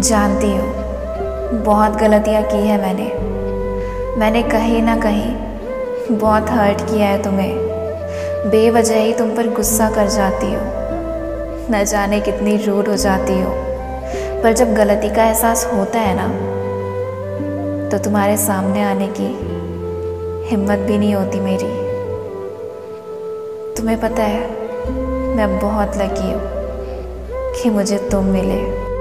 जानती हूँ। बहुत गलतियाँ की है मैंने। मैंने कहीं ना कहीं बहुत हर्ट किया है तुम्हें। बेवजह ही तुम पर गुस्सा कर जाती हो। न जाने कितनी रूड हो जाती हो। पर जब गलती का एहसास होता है ना तो तुम्हारे सामने आने की हिम्मत भी नहीं होती मेरी। तुम्हें पता है, मैं बहुत लकी हूँ कि मुझे तुम मिले।